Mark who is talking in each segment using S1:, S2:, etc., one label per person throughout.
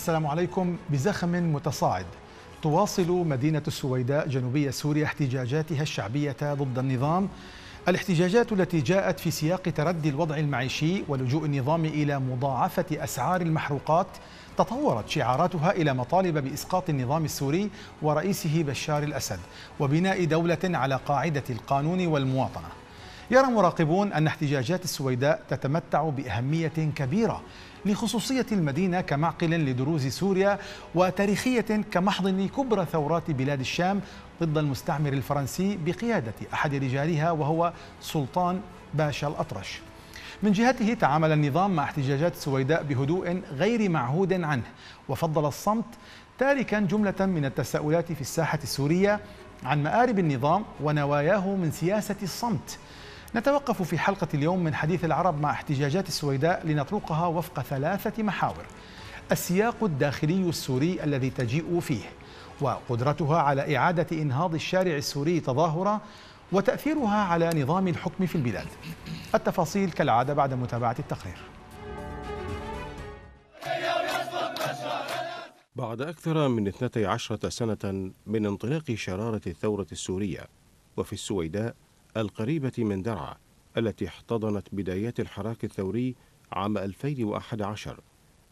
S1: السلام عليكم بزخم متصاعد. تواصل مدينة السويداء جنوبية سوريا احتجاجاتها الشعبية ضد النظام. الاحتجاجات التي جاءت في سياق تردي الوضع المعيشي ولجوء النظام إلى مضاعفة أسعار المحروقات تطورت شعاراتها إلى مطالب بإسقاط النظام السوري ورئيسه بشار الأسد وبناء دولة على قاعدة القانون والمواطنة. يرى مراقبون أن احتجاجات السويداء تتمتع بأهمية كبيرة لخصوصية المدينة كمعقل لدروز سوريا وتاريخية كمحضن كبرى ثورات بلاد الشام ضد المستعمر الفرنسي بقيادة أحد رجالها وهو سلطان باشا الأطرش. من جهته تعامل النظام مع احتجاجات السويداء بهدوء غير معهود عنه وفضل الصمت تاركا جملة من التساؤلات في الساحة السورية عن مآرب النظام ونواياه من سياسة الصمت. نتوقف في حلقة اليوم من حديث العرب مع احتجاجات السويداء لنطرقها وفق ثلاثة محاور. السياق الداخلي السوري الذي تجيء فيه وقدرتها على إعادة إنهاض الشارع السوري تظاهرا وتأثيرها على نظام الحكم في البلاد. التفاصيل كالعادة بعد متابعة التقرير.
S2: بعد أكثر من 12 سنة من انطلاق شرارة الثورة السورية وفي السويداء القريبة من درعا التي احتضنت بدايات الحراك الثوري عام 2011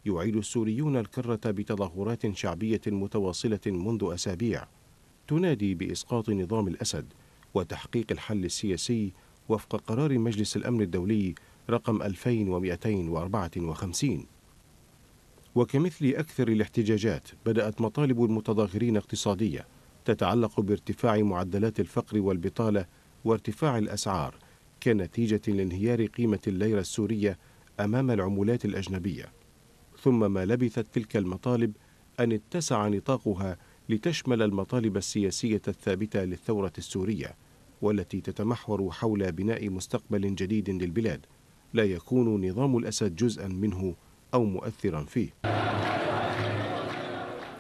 S2: يعيد السوريون الكرة بتظاهرات شعبية متواصلة منذ أسابيع. تنادي بإسقاط نظام الأسد وتحقيق الحل السياسي وفق قرار مجلس الأمن الدولي رقم 2254 وكمثل أكثر الاحتجاجات بدأت مطالب المتظاهرين اقتصادية تتعلق بارتفاع معدلات الفقر والبطالة وارتفاع الأسعار كنتيجة لانهيار قيمة الليرة السورية أمام العملات الأجنبية. ثم ما لبثت تلك المطالب أن اتسع نطاقها لتشمل المطالب السياسية الثابتة للثورة السورية والتي تتمحور حول بناء مستقبل جديد للبلاد. لا يكون نظام الأسد جزءا منه أو مؤثرا فيه.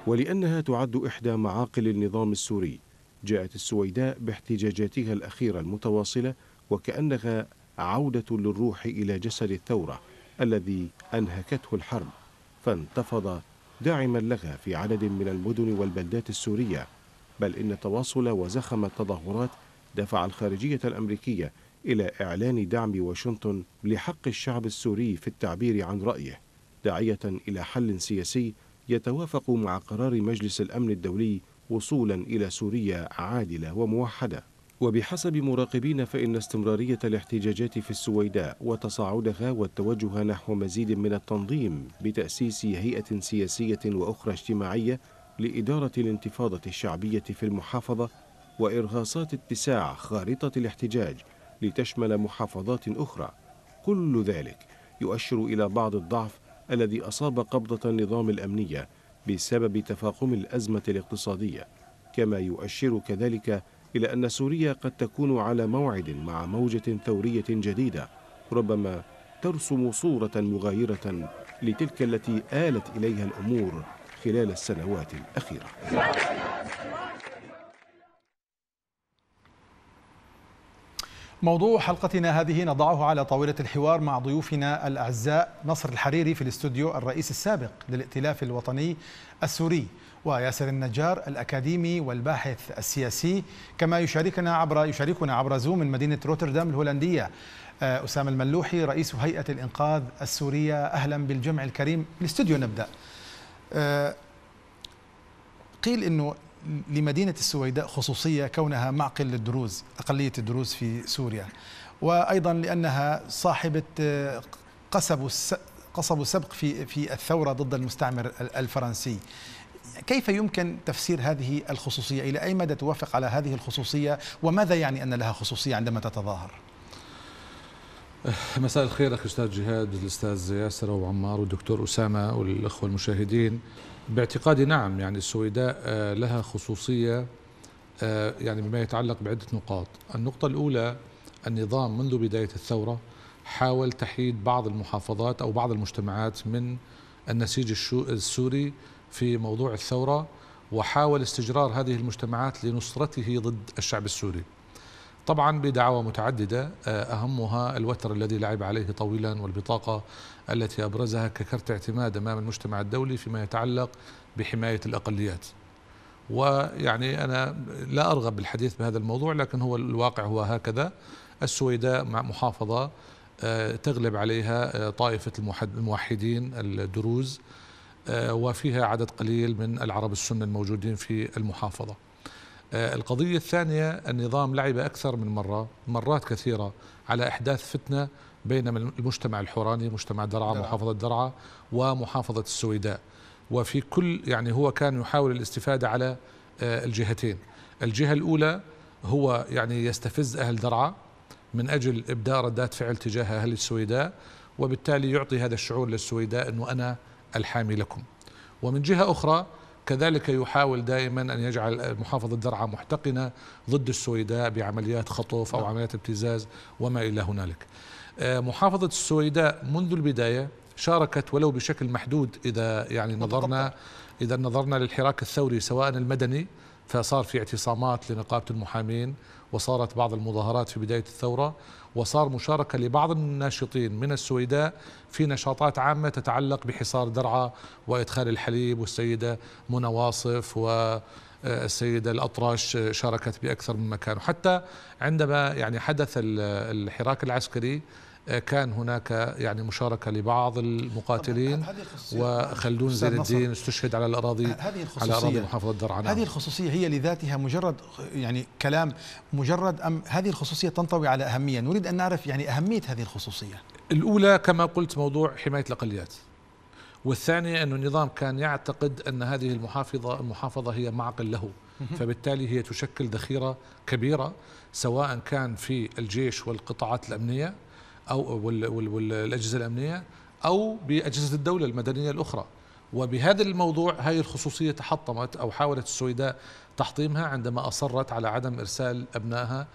S2: ولأنها تعد إحدى معاقل النظام السوري جاءت السويداء باحتجاجاتها الأخيرة المتواصلة وكأنها عودة للروح إلى جسد الثورة الذي أنهكته الحرب فانتفض داعما لها في عدد من المدن والبلدات السورية. بل إن تواصل وزخم التظاهرات دفع الخارجية الأمريكية إلى إعلان دعم واشنطن لحق الشعب السوري في التعبير عن رأيه داعية إلى حل سياسي يتوافق مع قرار مجلس الأمن الدولي وصولا إلى سوريا عادلة وموحدة. وبحسب مراقبين فإن استمرارية الاحتجاجات في السويداء وتصاعدها والتوجه نحو مزيد من التنظيم بتأسيس هيئة سياسية وأخرى اجتماعية لإدارة الانتفاضة الشعبية في المحافظة وإرهاصات اتساع خارطة الاحتجاج لتشمل محافظات أخرى. كل ذلك يؤشر إلى بعض الضعف الذي أصاب قبضة النظام الأمنية بسبب تفاقم الأزمة الاقتصادية كما يؤشر كذلك إلى أن سوريا قد تكون على موعد مع موجة ثورية جديدة ربما ترسم صورة مغايرة لتلك التي آلت إليها الأمور خلال السنوات الأخيرة.
S1: موضوع حلقتنا هذه نضعه على طاولة الحوار مع ضيوفنا الأعزاء نصر الحريري في الاستوديو الرئيس السابق للائتلاف الوطني السوري وياسر النجار الأكاديمي والباحث السياسي كما يشاركنا عبر يشاركنا عبر زوم من مدينة روتردام الهولندية آه، أسامة الملوحي رئيس هيئة الإنقاذ السورية. أهلا بالجمع الكريم. الاستوديو نبدأ. آه، قيل أنه لمدينة السويداء خصوصية كونها معقل للدروز أقلية الدروز في سوريا. وأيضا لأنها صاحبة آه، قصب قصب السبق في في الثورة ضد المستعمر الفرنسي. كيف يمكن تفسير هذه الخصوصية؟ إلى أي مدى توافق على هذه الخصوصية؟ وماذا يعني أن لها خصوصية عندما تتظاهر؟
S3: مساء الخير أخي أستاذ جهاد الأستاذ ياسر وعمار والدكتور أسامة والأخوة المشاهدين. باعتقادي نعم يعني السويداء آه، لها خصوصية آه، يعني بما يتعلق بعدة نقاط. النقطة الأولى النظام منذ بداية الثورة حاول تحييد بعض المحافظات أو بعض المجتمعات من النسيج السوري في موضوع الثورة وحاول استجرار هذه المجتمعات لنصرته ضد الشعب السوري. طبعا بدعوى متعددة آه، أهمها الوتر الذي لعب عليه طويلا والبطاقة التي أبرزها ككرت اعتماد أمام المجتمع الدولي فيما يتعلق بحماية الأقليات. ويعني أنا لا أرغب بالحديث بهذا الموضوع لكن هو الواقع هو هكذا. السويداء مع محافظة آه، تغلب عليها آه، طائفة الموحدين الدروز وفيها عدد قليل من العرب السنة الموجودين في المحافظة. القضية الثانية النظام لعب أكثر من مرة مرات كثيرة على إحداث فتنة بين المجتمع الحوراني مجتمع درعا محافظة درعا ومحافظة السويداء. وفي كل يعني هو كان يحاول الاستفادة على آه، الجهتين. الجهة الأولى هو يعني يستفز أهل درعا من أجل إبداء ردات فعل تجاه أهل السويداء وبالتالي يعطي هذا الشعور للسويداء أنه أنا ألحامي لكم. ومن جهة أخرى كذلك يحاول دائما أن يجعل محافظة درعا محتقنة ضد السويداء بعمليات خطف أو نعم. عمليات ابتزاز وما إلى هنالك آه، محافظة السويداء منذ البداية شاركت ولو بشكل محدود إذا يعني نظرنا إذا نظرنا للحراك الثوري سواء المدني فصار في اعتصامات لنقابة المحامين وصارت بعض المظاهرات في بداية الثورة وصار مشاركة لبعض الناشطين من السويداء في نشاطات عامة تتعلق بحصار درعا وإدخال الحليب والسيدة منى واصف والسيدة الأطرش شاركت بأكثر من مكان. وحتى عندما يعني حدث الحراك العسكري كان هناك يعني مشاركة لبعض المقاتلين وخلدون زين الدين استشهد على الأراضي على أراضي محافظة درعا.
S1: هذه الخصوصية هي لذاتها مجرد يعني كلام مجرد أم هذه الخصوصية تنطوي على أهمية؟ نريد أن نعرف يعني أهمية هذه الخصوصية.
S3: الأولى كما قلت موضوع حماية الأقليات. والثانية أن النظام كان يعتقد أن هذه المحافظة المحافظة هي معقل له. فبالتالي هي تشكل ذخيرة كبيرة سواء كان في الجيش والقطاعات الأمنية أو والأجهزة الأمنية أو بأجهزة الدولة المدنية الأخرى. وبهذا الموضوع هذه الخصوصية تحطمت أو حاولت السويداء تحطيمها عندما أصرت على عدم إرسال أبنائها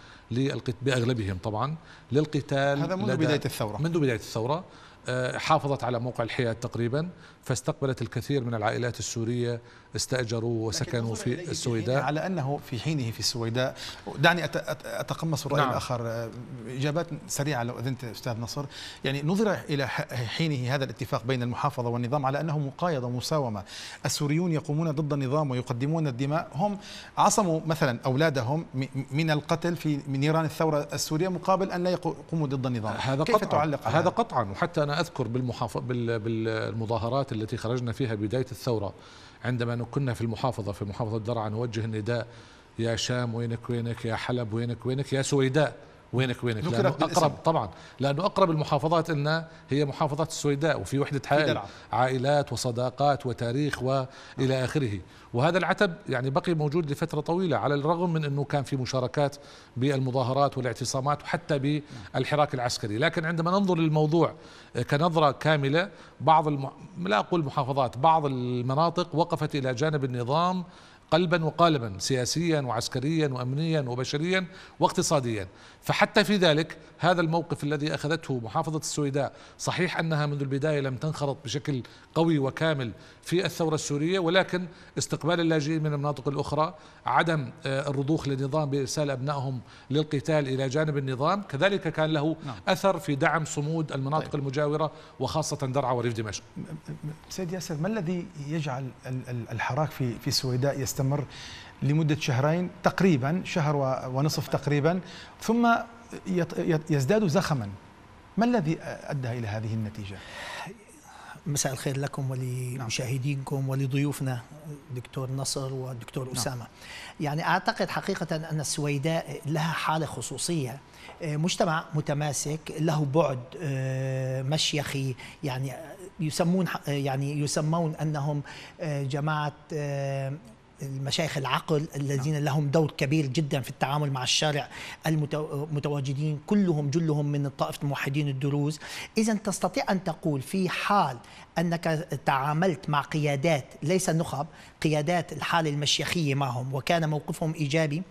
S3: بأغلبهم طبعا للقتال
S1: هذا منذ بداية الثورة.
S3: منذ بداية الثورة. آه، حافظت على موقع الحياد تقريبا. فاستقبلت الكثير من العائلات السورية استأجروا وسكنوا في السويداء.
S1: على أنه في حينه في السويداء. دعني أتقمص الرأي نعم. الآخر. إجابات سريعة لو أذنت أستاذ نصر. يعني نظر إلى حينه هذا الاتفاق بين المحافظة والنظام على أنه مقايضة ومساومة. السوريون يقومون ضد النظام ويقدمون الدماء. هم عصموا مثلا أولادهم من القتل في نيران الثورة السورية مقابل أن لا يقوموا ضد النظام.
S3: هذا كيف قطعا. تعلق هذا؟ قطعا. وحتى أنا أذكر بالمحافظة بالمظاهرات التي خرجنا فيها بداية الثورة عندما كنا في المحافظة في محافظة درعا نوجه النداء يا شام وينك وينك؟ يا حلب وينك وينك؟ يا سويداء! وينك وينك؟ لأنه أقرب طبعا. لأنه أقرب المحافظات لنا هي محافظات السويداء وفي وحدة حائل. عائلات وصداقات وتاريخ وإلى آخره. وهذا العتب يعني بقي موجود لفترة طويلة على الرغم من أنه كان في مشاركات بالمظاهرات والاعتصامات وحتى بالحراك العسكري. لكن عندما ننظر للموضوع كنظرة كاملة بعض الم... لا أقول محافظات بعض المناطق وقفت إلى جانب النظام قلبا وقالبا سياسيا وعسكريا وامنيا وبشريا واقتصاديا فحتى في ذلك هذا الموقف الذي أخذته محافظة السويداء صحيح أنها منذ البداية لم تنخرط بشكل قوي وكامل في الثورة السورية ولكن استقبال اللاجئين من المناطق الأخرى عدم آه، الرضوخ للنظام بإرسال أبنائهم للقتال إلى جانب النظام كذلك كان له نعم. أثر في دعم صمود المناطق طيب. المجاورة وخاصة درعا وريف دمشق
S1: سيد ياسر ما الذي يجعل الحراك في في السويداء يستمر لمدة شهرين تقريبا شهر ونصف تقريبا ثم يزداد زخما ما الذي أدى إلى هذه النتيجة؟
S4: مساء الخير لكم ولمشاهدينكم ولضيوفنا دكتور نصر والدكتور نعم. أسامة يعني أعتقد حقيقة أن السويداء لها حالة خصوصية مجتمع متماسك له بعد آه، مشيخي يعني يسمون يعني يسمون أنهم آه، جماعة آه، المشايخ العقل الذين نعم. لهم دور كبير جدا في التعامل مع الشارع المتواجدين كلهم جلهم من طائفة الموحدين الدروز إذا تستطيع أن تقول في حال أنك تعاملت مع قيادات ليس النخب قيادات الحالة المشيخية معهم وكان موقفهم إيجابي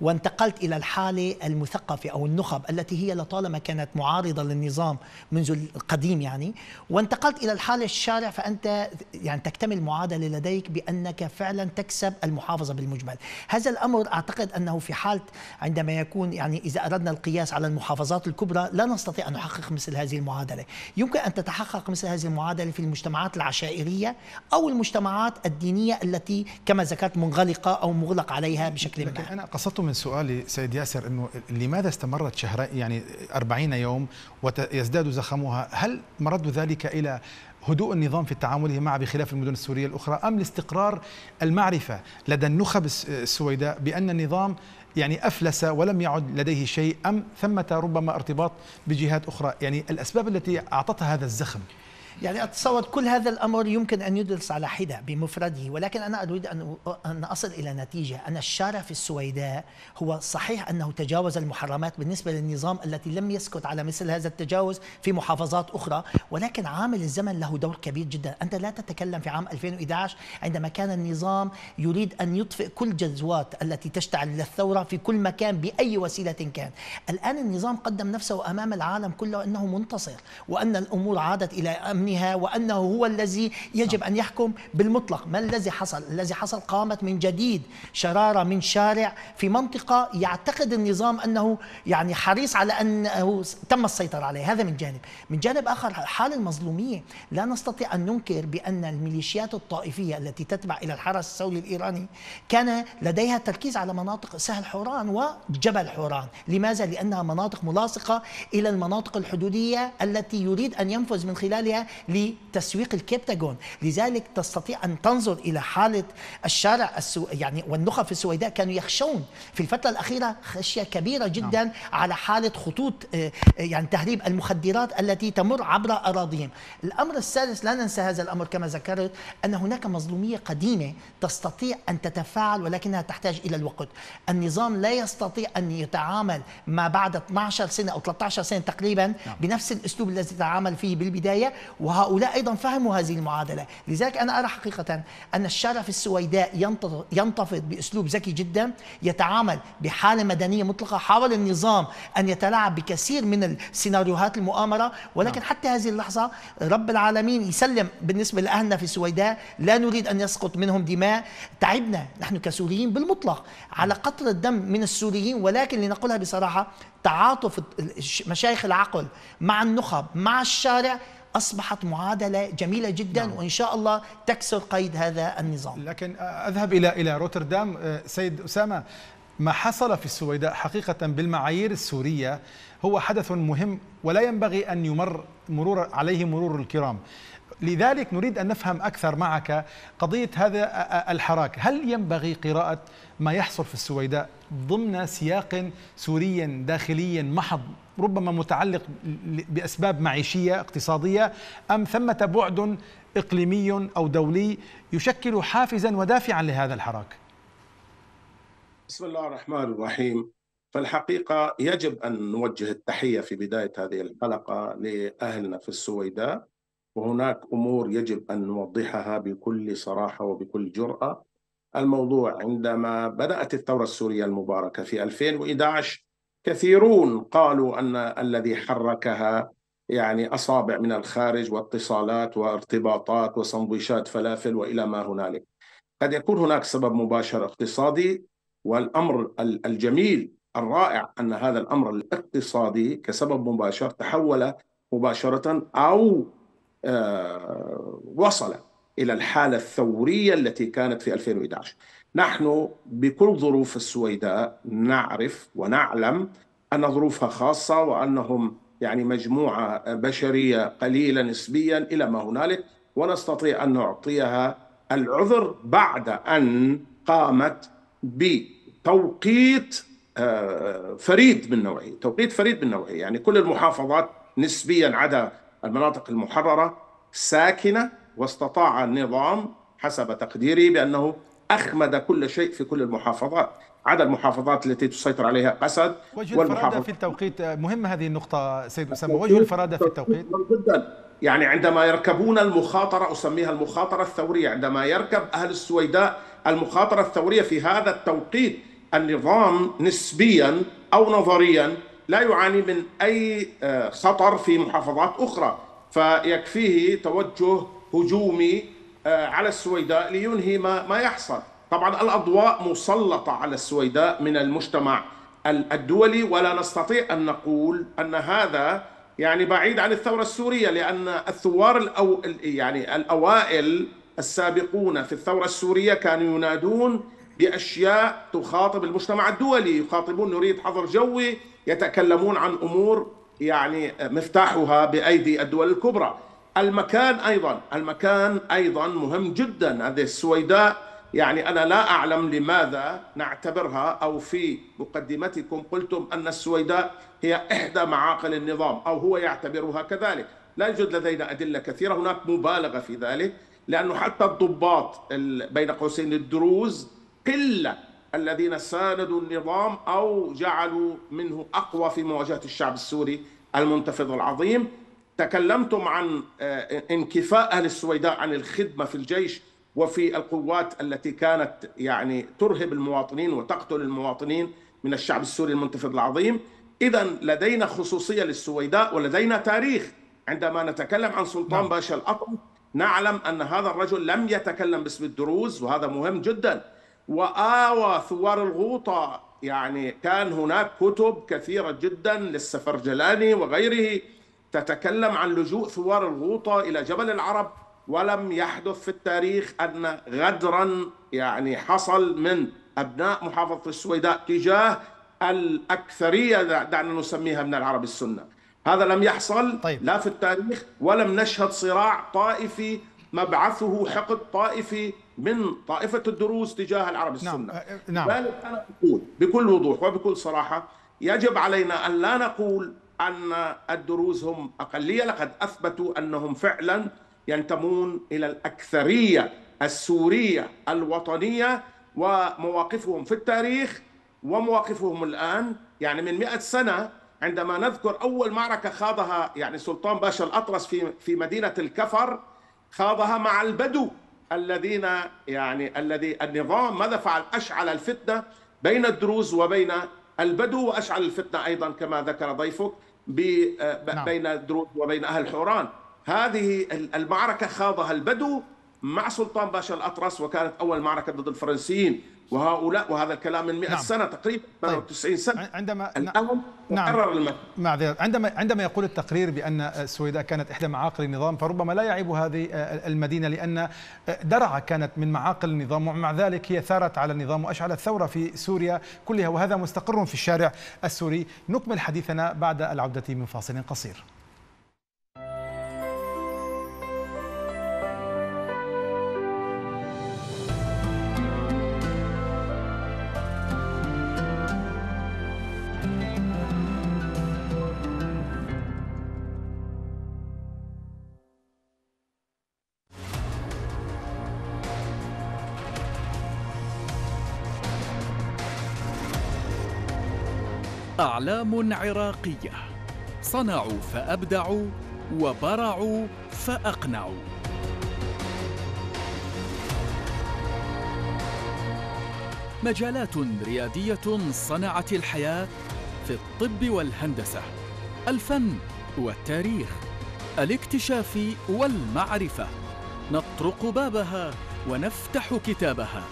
S4: وانتقلت إلى الحالة المثقفة أو النخب التي هي لطالما كانت معارضة للنظام منذ القديم يعني. وانتقلت إلى الحالة الشارع فأنت يعني تكتمل معادلة لديك بأنك فعلا تكسب المحافظة بالمجمل. هذا الأمر أعتقد أنه في حالة عندما يكون يعني إذا أردنا القياس على المحافظات الكبرى لا نستطيع أن نحقق مثل هذه المعادلة. يمكن أن تتحقق مثل هذه المعادلة في المجتمعات العشائرية أو المجتمعات الدينية التي كما ذكرت منغلقة أو مغلق عليها بشكل ما.
S1: أنا قصدت من سؤالي سيد ياسر أنه لماذا استمرت شهرين يعني 40 يوم ويزداد زخمها؟ هل مرد ذلك إلى هدوء النظام في تعامله مع بخلاف المدن السورية الأخرى أم لاستقرار المعرفة لدى النخب السويداء بأن النظام يعني أفلس ولم يعد لديه شيء أم ثمة ربما ارتباط بجهات أخرى؟ يعني الأسباب التي أعطتها هذا الزخم.
S4: يعني أتصور كل هذا الأمر يمكن أن يدرس على حدة بمفرده ولكن أنا أريد أن أن أصل إلى نتيجة. أن الشارع في السويداء هو صحيح أنه تجاوز المحرمات بالنسبة للنظام التي لم يسكت على مثل هذا التجاوز في محافظات أخرى ولكن عامل الزمن له دور كبير جدا. أنت لا تتكلم في عام 2011 عندما كان النظام يريد أن يطفئ كل جذوات التي تشتعل للثوره في كل مكان بأي وسيلة كان. الآن النظام قدم نفسه أمام العالم كله أنه منتصر وأن الأمور عادت إلى أمن امنها وأنه هو الذي يجب أن يحكم بالمطلق، ما الذي حصل؟ الذي حصل قامت من جديد شرارة من شارع في منطقة يعتقد النظام أنه يعني حريص على أنه تم السيطرة عليه، هذا من جانب، من جانب آخر حال المظلوميه، لا نستطيع أن ننكر بأن الميليشيات الطائفية التي تتبع إلى الحرس الثوري الإيراني كان لديها تركيز على مناطق سهل حوران وجبل حوران، لماذا؟ لأنها مناطق ملاصقة إلى المناطق الحدودية التي يريد أن ينفذ من خلالها لتسويق الكبتاغون لذلك تستطيع أن تنظر إلى حالة الشارع السو... يعني والنخب في السويداء كانوا يخشون في الفترة الأخيرة خشية كبيرة جدا نعم. على حالة خطوط آه، يعني تهريب المخدرات التي تمر عبر أراضيهم الأمر الثالث لا ننسى هذا الأمر كما ذكرت أن هناك مظلومية قديمة تستطيع أن تتفاعل ولكنها تحتاج إلى الوقت النظام لا يستطيع أن يتعامل ما بعد 12 سنة أو 13 سنة تقريبا نعم. بنفس الأسلوب الذي تعامل فيه بالبداية وهؤلاء أيضا فهموا هذه المعادلة. لذلك أنا أرى حقيقة أن الشارع في السويداء ينتفض بأسلوب ذكي جدا يتعامل بحالة مدنية مطلقة حاول النظام أن يتلاعب بكثير من السيناريوهات المؤامرة. ولكن نعم. حتى هذه اللحظة رب العالمين يسلم بالنسبة لأهلنا في السويداء لا نريد أن يسقط منهم دماء. تعبنا نحن كسوريين بالمطلق على قطر الدم من السوريين. ولكن لنقولها بصراحة تعاطف مشايخ العقل مع النخب مع الشارع أصبحت معادلة جميلة جدا نعم. وإن شاء الله تكسر قيد هذا النظام.
S1: لكن أذهب إلى إلى روتردام. أه، سيد أسامة ما حصل في السويداء حقيقة بالمعايير السورية هو حدث مهم ولا ينبغي أن يمر مرور عليه مرور الكرام. لذلك نريد أن نفهم أكثر معك قضية هذا الحراك. هل ينبغي قراءة ما يحصل في السويداء ضمن سياق سوري داخلي محض ربما متعلق بأسباب معيشية اقتصادية أم ثمة بعد إقليمي أو دولي يشكل حافزا ودافعا لهذا الحراك؟
S5: بسم الله الرحمن الرحيم. فالحقيقة يجب أن نوجه التحية في بداية هذه الحلقة لأهلنا في السويداء. وهناك أمور يجب أن نوضحها بكل صراحة وبكل جرأة. الموضوع عندما بدأت الثورة السورية المباركة في 2011 كثيرون قالوا أن الذي حركها يعني أصابع من الخارج واتصالات وارتباطات وسندويشات فلافل وإلى ما هنالك. قد يكون هناك سبب مباشر اقتصادي والأمر الجميل الرائع أن هذا الأمر الاقتصادي كسبب مباشر تحول مباشرة أو وصل إلى الحالة الثورية التي كانت في 2011 نحن بكل ظروف السويداء نعرف ونعلم أن ظروفها خاصة وأنهم يعني مجموعة بشرية قليلة نسبيا إلى ما هنالك ونستطيع أن نعطيها العذر بعد أن قامت بتوقيت آه، فريد من نوعه توقيت فريد من نوعه. يعني كل المحافظات نسبيا عدا المناطق المحررة ساكنة واستطاع النظام حسب تقديري بأنه أخمد كل شيء في كل المحافظات. عدا المحافظات التي تسيطر عليها قسد
S1: وجه الفرادة في التوقيت مهمة هذه النقطة سيد أسامة. وجه الفرادة في التوقيت؟
S5: جدا. يعني عندما يركبون المخاطرة أسميها المخاطرة الثورية عندما يركب أهل السويداء المخاطرة الثورية في هذا التوقيت النظام نسبيا أو نظريا لا يعاني من أي آه، خطر في محافظات أخرى فيكفيه توجه هجومي آه، على السويداء لينهي ما ما يحصل. طبعا الأضواء مسلطة على السويداء من المجتمع الدولي ولا نستطيع أن نقول أن هذا يعني بعيد عن الثورة السورية لأن الثوار الأو يعني الأوائل السابقون في الثورة السورية كانوا ينادون بأشياء تخاطب المجتمع الدولي. يخاطبون نريد حظر جوي يتكلمون عن أمور يعني مفتاحها بأيدي الدول الكبرى. المكان أيضا المكان أيضا مهم جدا. هذه السويداء يعني أنا لا أعلم لماذا نعتبرها أو في مقدمتكم قلتم أن السويداء هي إحدى معاقل النظام أو هو يعتبرها كذلك. لا يوجد لدينا أدلة كثيرة. هناك مبالغة في ذلك لأنه حتى الضباط بين قوسين الدروز قلة الذين ساندوا النظام أو جعلوا منه أقوى في مواجهة الشعب السوري المنتفض العظيم. تكلمتم عن آه، انكفاء أهل السويداء عن الخدمة في الجيش وفي القوات التي كانت يعني ترهب المواطنين وتقتل المواطنين من الشعب السوري المنتفض العظيم. اذا لدينا خصوصية للسويداء ولدينا تاريخ. عندما نتكلم عن سلطان نعم. باشا الأطم نعلم أن هذا الرجل لم يتكلم باسم الدروز وهذا مهم جدا. وآوى ثوار الغوطة يعني كان هناك كتب كثيرة جدا للسفرجلاني وغيره تتكلم عن لجوء ثوار الغوطة إلى جبل العرب ولم يحدث في التاريخ أن غدرا يعني حصل من أبناء محافظة السويداء تجاه الأكثرية دعنا نسميها من العرب السنة هذا لم يحصل طيب. لا في التاريخ ولم نشهد صراع طائفي مبعثه حقد طائفي من طائفة الدروز تجاه العرب السنة نعم. أه، نعم. أنا أقول بكل وضوح وبكل صراحة يجب علينا أن لا نقول أن الدروز هم أقلية لقد أثبتوا أنهم فعلا ينتمون إلى الأكثرية السورية الوطنية ومواقفهم في التاريخ ومواقفهم الآن يعني من مئة سنة عندما نذكر أول معركة خاضها يعني سلطان باشا الأطرس في في مدينة الكفر خاضها مع البدو الذين يعني الذي النظام ماذا فعل؟ أشعل الفتنة بين الدروز وبين البدو وأشعل الفتنة أيضا كما ذكر ضيفك نعم. بين الدروز وبين أهل حوران هذه المعركة خاضها البدو مع سلطان باشا الأطرس وكانت أول معركة ضد الفرنسيين وهؤلاء وهذا الكلام من 100 نعم. سنة تقريبا طيب. 90 سنة
S1: عندما الان نعم. معذره عندما عندما يقول التقرير بأن السويداء كانت إحدى معاقل النظام فربما لا يعيب هذه المدينة لأن درعا كانت من معاقل النظام ومع ذلك هي ثارت على النظام وأشعلت ثورة في سوريا كلها وهذا مستقر في الشارع السوري نكمل حديثنا بعد العودة من فاصل قصير
S6: أعلام عراقية. صنعوا فأبدعوا وبرعوا فأقنعوا. مجالات ريادية صنعت الحياة في الطب والهندسة. الفن والتاريخ الاكتشاف والمعرفة. نطرق بابها ونفتح كتابها.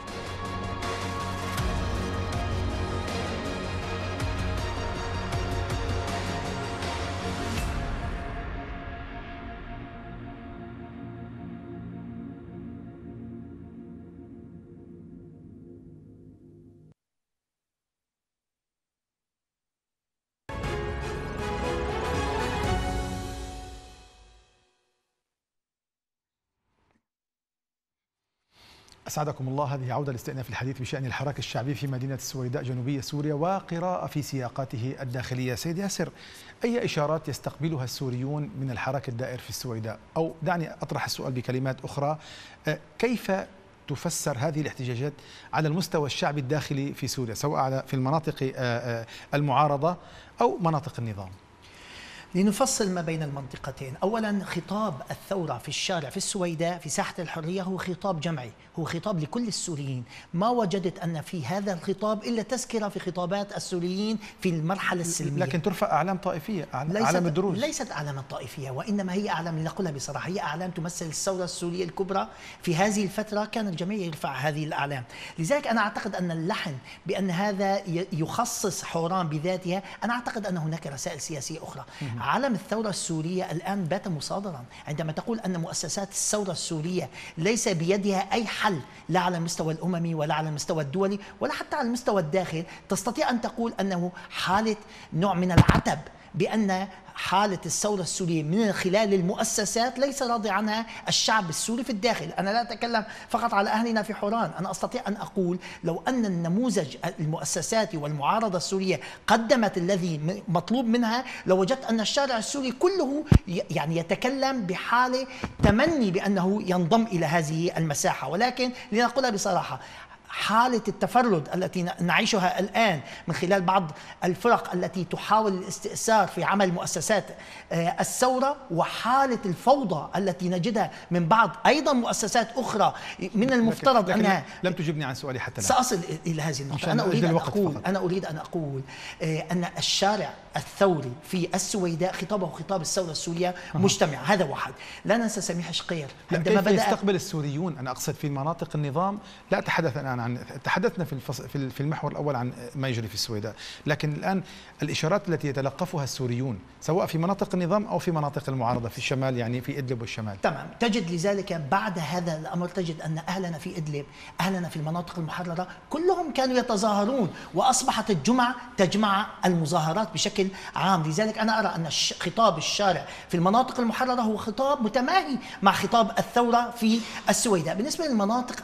S1: أسعدكم الله. هذه عودة لاستئناف الحديث بشأن الحراك الشعبي في مدينة السويداء جنوبية سوريا وقراءة في سياقاته الداخلية. سيد ياسر أي إشارات يستقبلها السوريون من الحراك الدائر في السويداء؟ أو دعني أطرح السؤال بكلمات أخرى. أه، كيف تفسر هذه الاحتجاجات على المستوى الشعبي الداخلي في سوريا سواء في المناطق أه، أه، المعارضة أو مناطق النظام؟
S4: لنفصل ما بين المنطقتين. أولا خطاب الثورة في الشارع في السويداء في ساحة الحرية هو خطاب جمعي هو خطاب لكل السوريين. ما وجدت أن في هذا الخطاب إلا تذكرة في خطابات السوريين في المرحلة السلمية.
S1: لكن ترفع أعلام طائفية أعلام الدروز
S4: ليست أعلام طائفية وإنما هي أعلام لنقولها بصراحة. هي أعلام تمثل الثورة السورية الكبرى. في هذه الفترة كان الجميع يرفع هذه الأعلام. لذلك أنا أعتقد أن اللحن بأن هذا يخصص حوران بذاتها أنا أعتقد أن هناك رسائل سياسية أخرى. علم الثورة السورية الآن بات مصادرا عندما تقول أن مؤسسات الثورة السورية ليس بيدها أي حل لا على المستوى الأممي ولا على المستوى الدولي ولا حتى على المستوى الداخل تستطيع أن تقول أنه حالة نوع من العتب بأن حالة الثورة السورية من خلال المؤسسات ليس راضي عنها الشعب السوري في الداخل. أنا لا أتكلم فقط على أهلنا في حوران. أنا أستطيع أن أقول لو أن النموذج المؤسساتي والمعارضة السورية قدمت الذي مطلوب منها لوجدت أن الشارع السوري كله يعني يتكلم بحالة تمني بأنه ينضم إلى هذه المساحة. ولكن لنقولها بصراحة حالة التفرد التي نعيشها الآن من خلال بعض الفرق التي تحاول الاستئثار في عمل مؤسسات آه، الثورة وحالة الفوضى التي نجدها من بعض أيضا مؤسسات أخرى من المفترض
S1: لكن أنها لم تجبني عن سؤالي حتى الآن.
S4: سأصل إلى هذه النقطة. أنا أريد أن أقول فقط. أنا أريد أن أقول آه، أن الشارع الثوري في السويداء خطابه خطاب الثورة السورية مجتمع. هذا واحد. لا ننسى سميح شقير.
S1: عندما بدأ يستقبل السوريون؟ أنا أقصد في مناطق النظام لا أتحدث الآن عن تحدثنا في في المحور الأول عن ما يجري في السويداء. لكن الآن الإشارات التي يتلقفها السوريون سواء في مناطق النظام أو في مناطق المعارضة في الشمال يعني في إدلب والشمال.
S4: تمام. تجد لذلك بعد هذا الأمر تجد أن أهلنا في إدلب أهلنا في المناطق المحررة كلهم كانوا يتظاهرون وأصبحت الجمعة تجمع المظاهرات بشكل عام. لذلك أنا أرى أن خطاب الشارع في المناطق المحررة هو خطاب متماهي مع خطاب الثورة في السويداء. بالنسبة للمناطق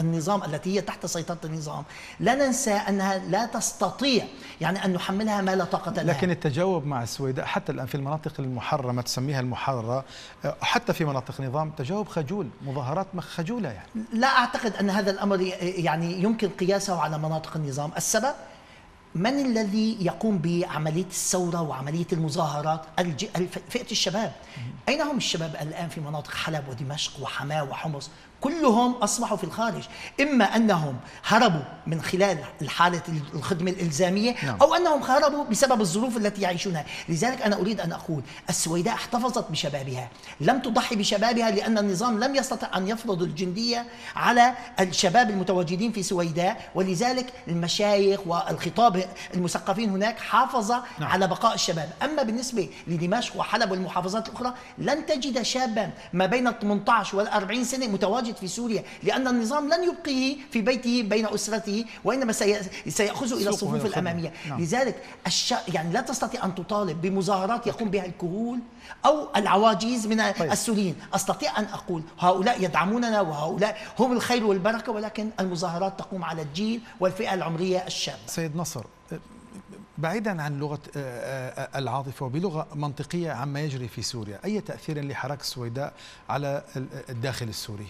S4: النظام التي هي تحت تحت سيطرة النظام. لا ننسى أنها لا تستطيع يعني أن نحملها ما لا طاقة لها.
S1: لكن التجاوب مع السويداء حتى الآن في المناطق المحرمة تسميها المحررة آه، حتى في مناطق نظام تجاوب خجول مظاهرات خجولة يعني.
S4: لا أعتقد أن هذا الأمر يعني يمكن قياسه على مناطق النظام. السبب؟ من الذي يقوم بعملية الثورة وعملية المظاهرات؟ فئة الشباب. أين هم الشباب الآن في مناطق حلب ودمشق وحماة وحمص؟ كلهم أصبحوا في الخارج. إما أنهم هربوا من خلال الحالة الخدمة الإلزامية نعم. أو أنهم هربوا بسبب الظروف التي يعيشونها. لذلك أنا أريد أن أقول السويداء احتفظت بشبابها. لم تضحي بشبابها لأن النظام لم يستطع أن يفرض الجندية على الشباب المتواجدين في سويداء. ولذلك المشايخ والخطاب المثقفين هناك حافظ نعم. على بقاء الشباب. أما بالنسبة لدمشق وحلب والمحافظات الأخرى لن تجد شابا ما بين 18 وال 40 سنة متواجد في سوريا لأن النظام لن يبقيه في بيته بين أسرته وإنما سيأخذه إلى الصفوف الأمامية نعم. لذلك الش... يعني لا تستطيع أن تطالب بمظاهرات يقوم بها الكهول أو العواجيز من طيب. السوريين أستطيع أن أقول هؤلاء يدعموننا وهؤلاء هم الخير والبركة ولكن المظاهرات تقوم على الجيل والفئة العمرية الشابة
S1: سيد نصر بعيدا عن لغة العاطفة وبلغة منطقية عما يجري في سوريا أي تأثير لحراك السويداء على الداخل السوري؟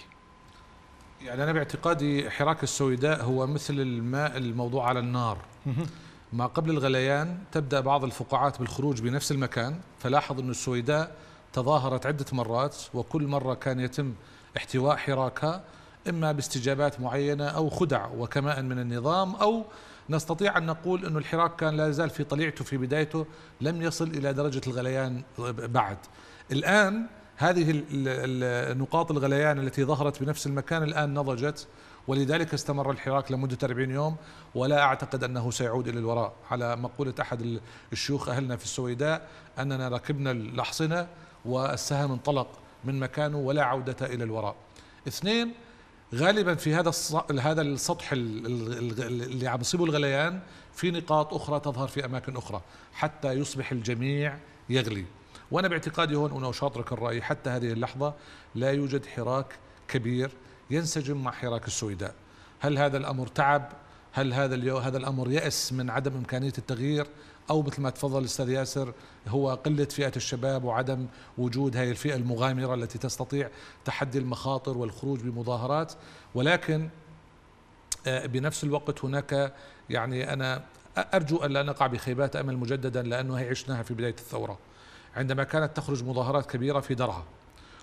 S3: يعني أنا باعتقادي حراك السويداء هو مثل الماء الموضوع على النار. ما قبل الغليان تبدأ بعض الفقاعات بالخروج بنفس المكان فلاحظ أن السويداء تظاهرت عدة مرات وكل مرة كان يتم احتواء حراكها إما باستجابات معينة أو خدع وكماء من النظام أو نستطيع أن نقول أن الحراك كان لا يزال في طليعته في بدايته لم يصل إلى درجة الغليان بعد. الآن هذه نقاط الغليان التي ظهرت بنفس المكان الآن نضجت ولذلك استمر الحراك لمدة 40 يوم ولا أعتقد أنه سيعود إلى الوراء. على مقولة أحد الشيوخ أهلنا في السويداء أننا ركبنا الأحصنة والسهم انطلق من مكانه ولا عودة إلى الوراء. اثنين غالبا في هذا هذا السطح اللي عم يصيبه الغليان في نقاط أخرى تظهر في أماكن أخرى حتى يصبح الجميع يغلي. وأنا باعتقادي هون أنا أشاطرك الرأي حتى هذه اللحظة لا يوجد حراك كبير ينسجم مع حراك السويداء. هل هذا الأمر تعب؟ هل هذا هذا الأمر يأس من عدم إمكانية التغيير؟ أو مثل ما تفضل الأستاذ ياسر هو قلة فئة الشباب وعدم وجود هذه الفئة المغامرة التي تستطيع تحدي المخاطر والخروج بمظاهرات؟ ولكن آه، بنفس الوقت هناك يعني أنا أرجو أن لا نقع بخيبات أمل مجددا لأنه هي عشناها في بداية الثورة. عندما كانت تخرج مظاهرات كبيرة في درعا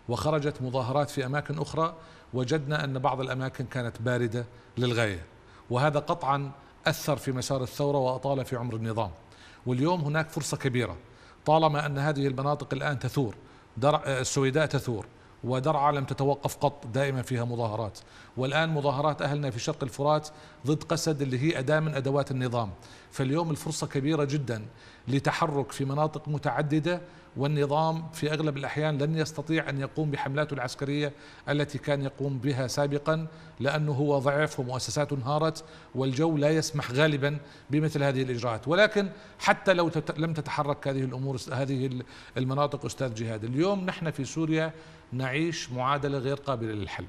S3: وخرجت مظاهرات في أماكن أخرى وجدنا أن بعض الأماكن كانت باردة للغاية وهذا قطعا أثر في مسار الثورة وأطال في عمر النظام. واليوم هناك فرصة كبيرة طالما أن هذه المناطق الآن تثور درع السويداء تثور ودرعا لم تتوقف قط دائما فيها مظاهرات. والآن مظاهرات أهلنا في شرق الفرات ضد قسد اللي هي أداة من أدوات النظام. فاليوم الفرصة كبيرة جدا لتحرك في مناطق متعددة والنظام في أغلب الأحيان لن يستطيع أن يقوم بحملاته العسكرية التي كان يقوم بها سابقا لأنه هو ضعف ومؤسساته انهارت والجو لا يسمح غالبا بمثل هذه الإجراءات. ولكن حتى لو لم تتحرك هذه الأمور هذه المناطق أستاذ جهاد. اليوم نحن في سوريا نعيش معادلة غير قابلة للحل.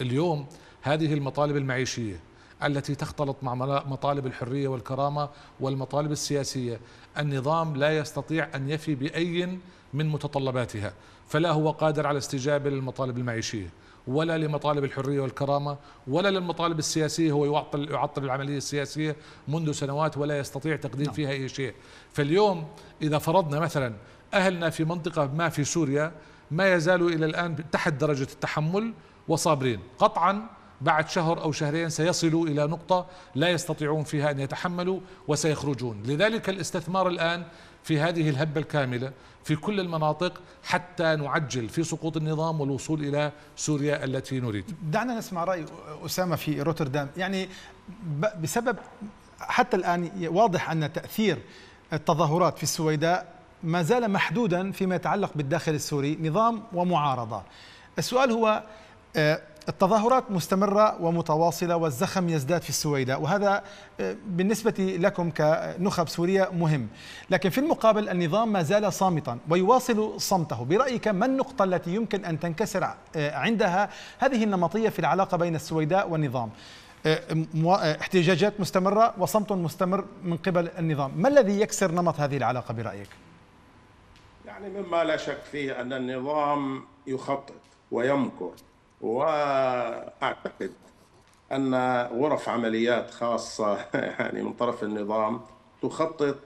S3: اليوم هذه المطالب المعيشية التي تختلط مع مطالب الحرية والكرامة والمطالب السياسية. النظام لا يستطيع أن يفي بأي من متطلباتها فلا هو قادر على استجابة للمطالب المعيشية ولا لمطالب الحرية والكرامة ولا للمطالب السياسية. هو يعطل يعطل العملية السياسية منذ سنوات ولا يستطيع تقديم نعم. فيها أي شيء. فاليوم إذا فرضنا مثلا أهلنا في منطقة ما في سوريا ما يزالوا إلى الآن تحت درجة التحمل وصابرين. قطعا بعد شهر أو شهرين سيصلوا إلى نقطة لا يستطيعون فيها أن يتحملوا وسيخرجون. لذلك الاستثمار الآن في هذه الهبة الكاملة في كل المناطق حتى نعجل في سقوط النظام والوصول إلى سوريا التي نريد.
S1: دعنا نسمع رأي أسامة في روتردام. يعني بسبب حتى الآن واضح أن تأثير التظاهرات في السويداء ما زال محدودا فيما يتعلق بالداخل السوري نظام ومعارضة. السؤال هو آه، التظاهرات مستمرة ومتواصلة والزخم يزداد في السويداء وهذا آه، بالنسبة لكم كنخب سورية مهم. لكن في المقابل النظام ما زال صامتا ويواصل صمته. برأيك ما النقطة التي يمكن أن تنكسر آه، عندها؟ هذه النمطية في العلاقة بين السويداء والنظام. احتجاجات مستمرة وصمت مستمر من قبل النظام. ما الذي يكسر نمط هذه العلاقة برأيك؟
S5: يعني مما لا شك فيه أن النظام يخطط ويمكر. وأعتقد أن غرف عمليات خاصة يعني من طرف النظام تخطط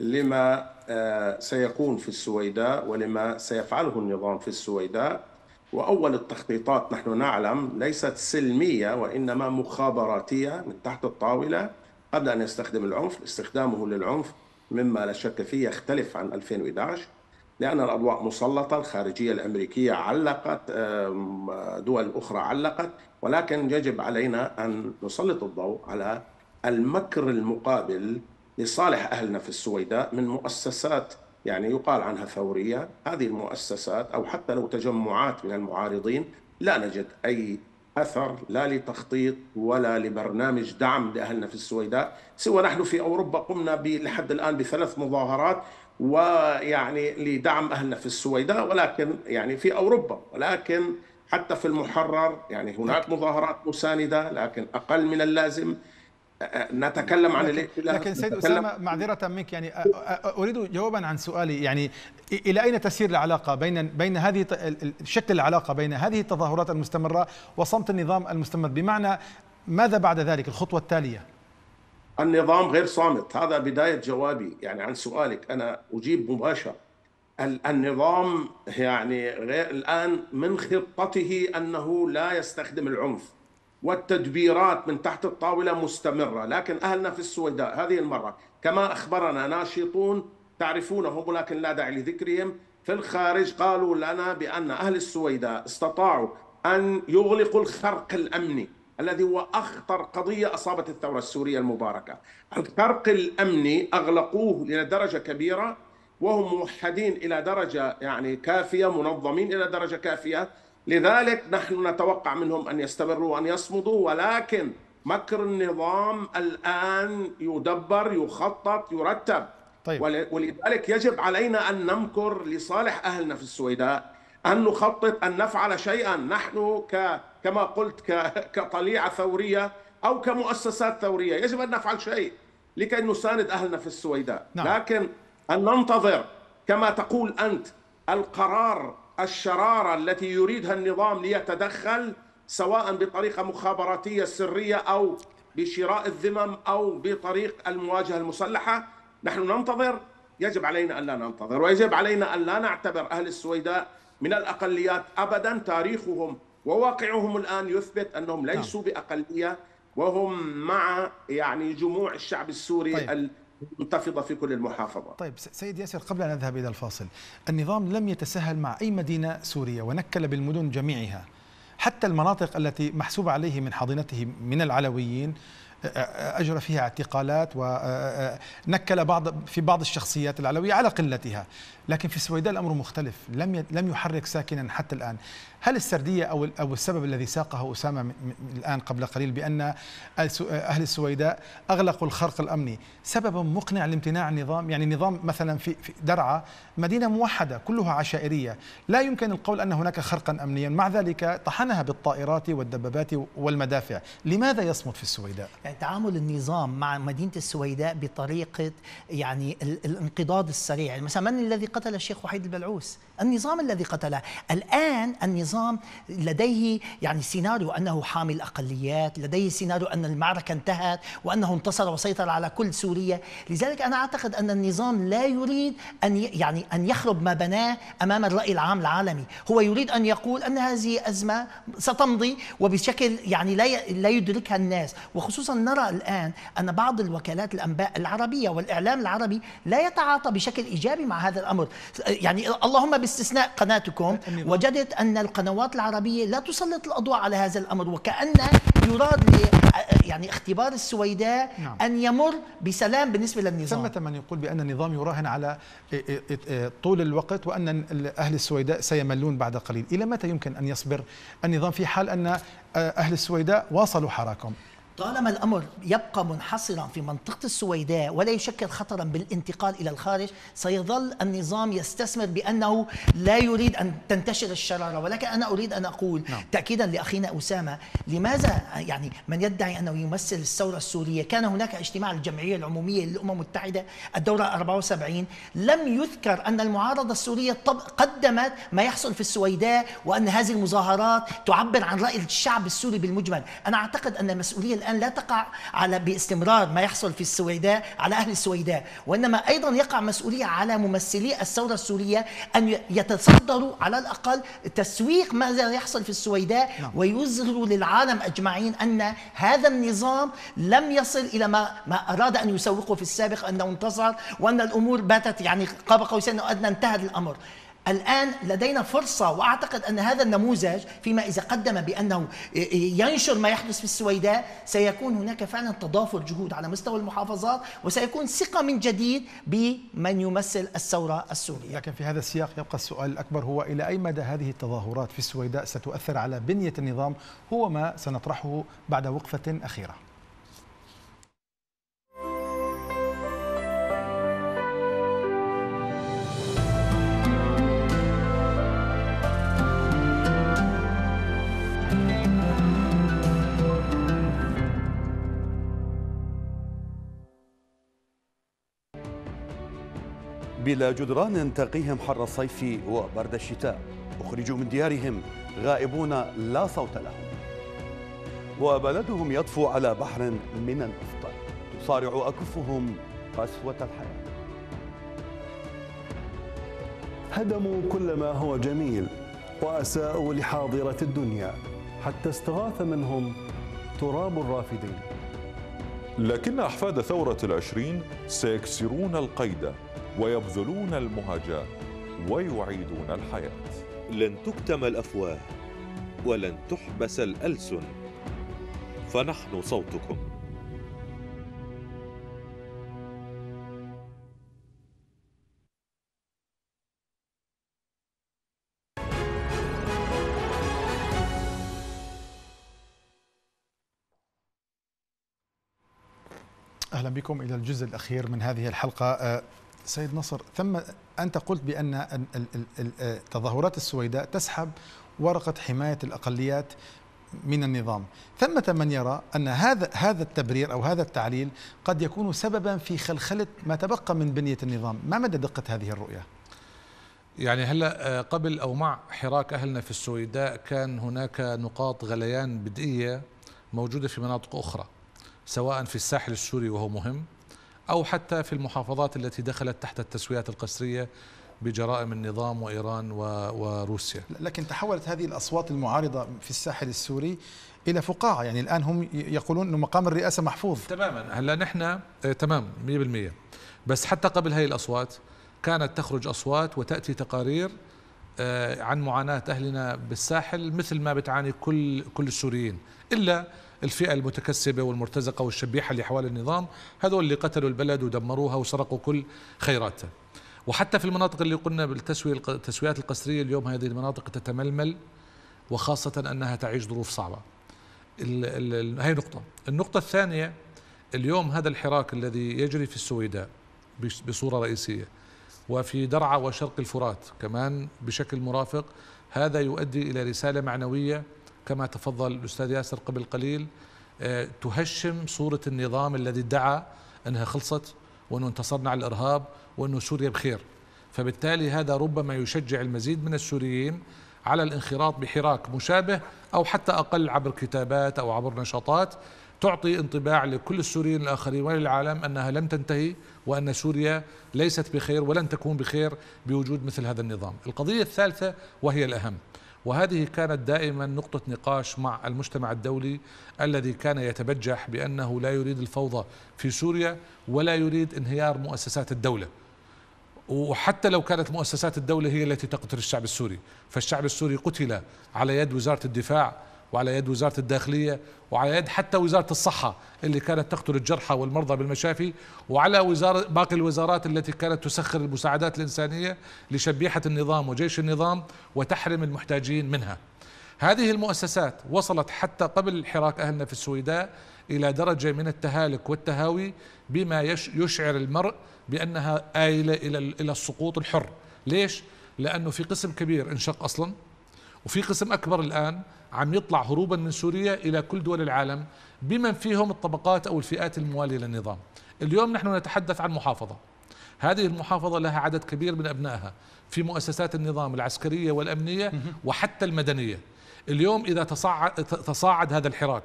S5: لما آه، سيكون في السويداء ولما سيفعله النظام في السويداء. وأول التخطيطات نحن نعلم ليست سلمية وإنما مخابراتية من تحت الطاولة قبل أن يستخدم العنف. استخدامه للعنف مما لا شك فيه يختلف عن 2011 لأن الأضواء مسلطة الخارجية الأمريكية علقت دول أخرى علقت ولكن يجب علينا أن نسلط الضوء على المكر المقابل لصالح أهلنا في السويداء من مؤسسات يعني يقال عنها ثورية. هذه المؤسسات أو حتى لو تجمعات من المعارضين لا نجد أي أثر لا لتخطيط ولا لبرنامج دعم لأهلنا في السويداء. سوى نحن في أوروبا قمنا لحد الآن بثلاث مظاهرات ويعني لدعم أهلنا في السويداء ولكن يعني في أوروبا ولكن حتى في المحرر يعني هناك مظاهرات مساندة لكن أقل من اللازم. نتكلم عن
S1: الائتلاف لكن سيد أسامة معذرة منك يعني أريد جوابا عن سؤالي. يعني إلى أين تسير العلاقة بين بين هذه شكل العلاقة بين هذه التظاهرات المستمرة وصمت النظام المستمر؟ بمعنى ماذا بعد ذلك الخطوة التالية؟
S5: النظام غير صامت. هذا بداية جوابي يعني عن سؤالك. أنا أجيب مباشرة. النظام يعني غير الآن من خطته أنه لا يستخدم العنف والتدبيرات من تحت الطاولة مستمرة. لكن أهلنا في السويداء هذه المرة كما أخبرنا ناشطون تعرفونهم ولكن لا داعي لذكرهم في الخارج قالوا لنا بأن أهل السويداء استطاعوا أن يغلقوا الخرق الأمني. الذي هو أخطر قضية أصابت الثورة السورية المباركة. الخرق الأمني أغلقوه إلى درجة كبيرة وهم موحدين إلى درجة يعني كافية منظمين إلى درجة كافية. لذلك نحن نتوقع منهم أن يستمروا وأن يصمدوا ولكن مكر النظام الآن يدبر يخطط يرتب. طيب. ولذلك يجب علينا أن نمكر لصالح أهلنا في السويداء. أن نخطط أن نفعل شيئا. نحن ك كما قلت كطليعة ثورية أو كمؤسسات ثورية. يجب أن نفعل شيء لكي نساند أهلنا في السويداء. نعم. لكن أن ننتظر كما تقول أنت القرار الشرارة التي يريدها النظام ليتدخل سواء بطريقة مخابراتية سرية أو بشراء الذمم أو بطريق المواجهة المسلحة نحن ننتظر. يجب علينا أن لا ننتظر ويجب علينا أن لا نعتبر أهل السويداء من الأقليات ابدا تاريخهم وواقعهم الآن يثبت أنهم نعم. ليسوا بأقلية وهم مع يعني جموع الشعب السوري طيب. المنتفضة في كل المحافظات
S1: طيب سيد ياسر قبل أن نذهب إلى الفاصل النظام لم يتساهل مع أي مدينة سورية ونكل بالمدن جميعها حتى المناطق التي محسوب عليه من حاضنته من العلويين اجرى فيها اعتقالات ونكل بعض في بعض الشخصيات العلوية على قلتها. لكن في السويداء الأمر مختلف. لم لم يحرك ساكنا حتى الآن. هل السردية أو أو السبب الذي ساقه أسامة الآن قبل قليل بأن أهل السويداء أغلقوا الخرق الأمني؟ سبب مقنع لامتناع النظام يعني نظام مثلا في درعا مدينة موحدة كلها عشائرية. لا يمكن القول أن هناك خرقا امنيا. مع ذلك طحنها بالطائرات والدبابات والمدافع. لماذا يصمت في السويداء؟
S4: يعني تعامل النظام مع مدينة السويداء بطريقة يعني الانقضاض السريع. يعني مثلا من الذي قتل الشيخ وحيد البلعوس؟ النظام الذي قتله. الآن النظام لديه يعني سيناريو أنه حامي الأقليات لديه سيناريو أن المعركة انتهت وأنه انتصر وسيطر على كل سوريا. لذلك أنا أعتقد أن النظام لا يريد أن يعني أن يخرب ما بناه أمام الرأي العام العالمي. هو يريد أن يقول أن هذه أزمة ستمضي وبشكل يعني لا لا يدركها الناس. وخصوصا نرى الآن أن بعض الوكالات الأنباء العربية والإعلام العربي لا يتعاطى بشكل إيجابي مع هذا الأمر. يعني اللهم باستثناء قناتكم. وجدت أن القنوات العربية لا تسلط الأضواء على هذا الأمر وكأن يراد يعني اختبار السويداء نعم. أن يمر بسلام بالنسبة للنظام.
S1: ثمة من يقول بأن النظام يراهن على طول الوقت وأن أهل السويداء سيملون بعد قليل. إلى متى يمكن أن يصبر النظام في حال أن أهل السويداء واصلوا حراكهم؟
S4: طالما الأمر يبقى منحصرا في منطقة السويداء ولا يشكل خطرا بالانتقال إلى الخارج سيظل النظام يستثمر بأنه لا يريد أن تنتشر الشرارة. ولكن أنا أريد أن أقول نعم. تاكيدا لأخينا أسامة لماذا يعني من يدعي أنه يمثل الثورة السورية؟ كان هناك اجتماع الجمعية العمومية للأمم المتحدة الدورة 74 لم يذكر أن المعارضة السورية قدمت ما يحصل في السويداء وأن هذه المظاهرات تعبر عن رأي الشعب السوري بالمجمل. أنا أعتقد أن المسؤوليه الآن لا تقع على باستمرار ما يحصل في السويداء على أهل السويداء وإنما أيضا يقع مسؤولية على ممثلي الثورة السورية أن يتصدروا على الأقل تسويق ماذا يحصل في السويداء نعم. ويظهروا للعالم أجمعين أن هذا النظام لم يصل إلى ما, ما أراد أن يسوقه في السابق أنه انتصر وأن الأمور باتت يعني قاب قوسين أو أدنى انتهى الأمر الآن لدينا فرصة وأعتقد أن هذا النموذج فيما إذا قدم بأنه ينشر ما يحدث في السويداء سيكون هناك فعلا تضافر جهود على مستوى المحافظات وسيكون ثقة من جديد بمن يمثل الثورة السورية.
S1: لكن في هذا السياق يبقى السؤال الأكبر هو إلى أي مدى هذه التظاهرات في السويداء ستؤثر على بنية النظام؟ هو ما سنطرحه بعد وقفة أخيرة.
S7: بلا جدران تقيهم حر الصيف وبرد الشتاء. أخرجوا من ديارهم غائبون لا صوت لهم. وبلدهم يطفو على بحر من النفط تصارع أكفهم قسوة الحياة.
S8: هدموا كل ما هو جميل وأساءوا لحاضرة الدنيا. حتى استغاث منهم تراب الرافدين.
S9: لكن أحفاد ثورة العشرين سيكسرون القيد. ويبذلون المهاجاة ويعيدون الحياة.
S10: لن تكتم الأفواه ولن تحبس الألسن. فنحن صوتكم.
S1: أهلا بكم إلى الجزء الأخير من هذه الحلقة. سيد نصر ثم أنت قلت بأن تظاهرات السويداء تسحب ورقة حماية الأقليات من النظام ثمة من يرى أن هذا هذا التبرير أو هذا التعليل قد يكون سببا في خلخلة ما تبقى من بنية النظام ما مدى دقة هذه الرؤية؟
S3: يعني هلا قبل أو مع حراك أهلنا في السويداء كان هناك نقاط غليان بدئية موجودة في مناطق أخرى سواء في الساحل السوري وهو مهم أو حتى في المحافظات التي دخلت تحت التسويات القسرية بجرائم النظام وإيران وروسيا.
S1: لكن تحولت هذه الأصوات المعارضة في الساحل السوري إلى فقاعة. يعني الآن هم يقولون أن مقام الرئاسة محفوظ.
S3: تماما. هلا نحن آه تمام 100% بس حتى قبل هذه الأصوات كانت تخرج أصوات وتأتي تقارير آه عن معاناة أهلنا بالساحل مثل ما بتعاني كل كل السوريين. إلا الفئة المتكسبة والمرتزقة والشبيحة اللي حوالي النظام هذول اللي قتلوا البلد ودمروها وسرقوا كل خيراتها وحتى في المناطق اللي قلنا بالتسوية التسويات القسرية اليوم هذه المناطق تتململ وخاصة أنها تعيش ظروف صعبة. هاي نقطة. النقطة الثانية اليوم هذا الحراك الذي يجري في السويداء بصورة رئيسية وفي درعا وشرق الفرات كمان بشكل مرافق هذا يؤدي إلى رسالة معنوية كما تفضل الأستاذ ياسر قبل قليل آه، تهشم صورة النظام الذي ادعى أنها خلصت وأنه انتصرنا على الإرهاب وأنه سوريا بخير. فبالتالي هذا ربما يشجع المزيد من السوريين على الانخراط بحراك مشابه أو حتى أقل عبر كتابات أو عبر نشاطات تعطي انطباع لكل السوريين الآخرين وللعالم أنها لم تنتهي وأن سوريا ليست بخير ولن تكون بخير بوجود مثل هذا النظام. القضية الثالثة وهي الأهم. وهذه كانت دائما نقطة نقاش مع المجتمع الدولي الذي كان يتبجح بأنه لا يريد الفوضى في سوريا ولا يريد انهيار مؤسسات الدولة. وحتى لو كانت مؤسسات الدولة هي التي تقتل الشعب السوري فالشعب السوري قتل على يد وزارة الدفاع وعلى يد وزارة الداخلية وعلى يد حتى وزارة الصحة اللي كانت تقتل الجرحى والمرضى بالمشافي وعلى وزارة باقي الوزارات التي كانت تسخر المساعدات الإنسانية لشبيحة النظام وجيش النظام وتحرم المحتاجين منها هذه المؤسسات وصلت حتى قبل حراك أهلنا في السويداء إلى درجة من التهالك والتهاوي بما يشعر المرء بأنها آيلة إلى السقوط الحر ليش؟ لأنه في قسم كبير انشق أصلا وفي قسم أكبر الآن عم يطلع هروبا من سوريا إلى كل دول العالم بمن فيهم الطبقات أو الفئات الموالية للنظام. اليوم نحن نتحدث عن محافظة. هذه المحافظة لها عدد كبير من أبنائها في مؤسسات النظام العسكرية والأمنية وحتى المدنية. اليوم إذا تصاعد, تصاعد هذا الحراك